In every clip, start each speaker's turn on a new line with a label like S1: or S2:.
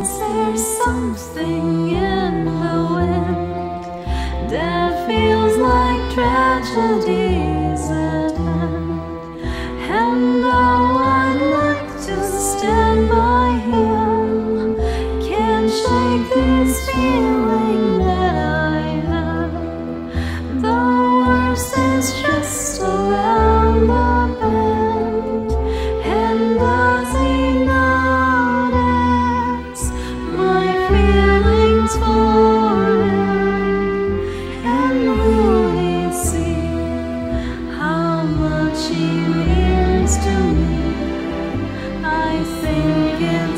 S1: There's something in the wind that feels like tragedy.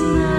S1: smile.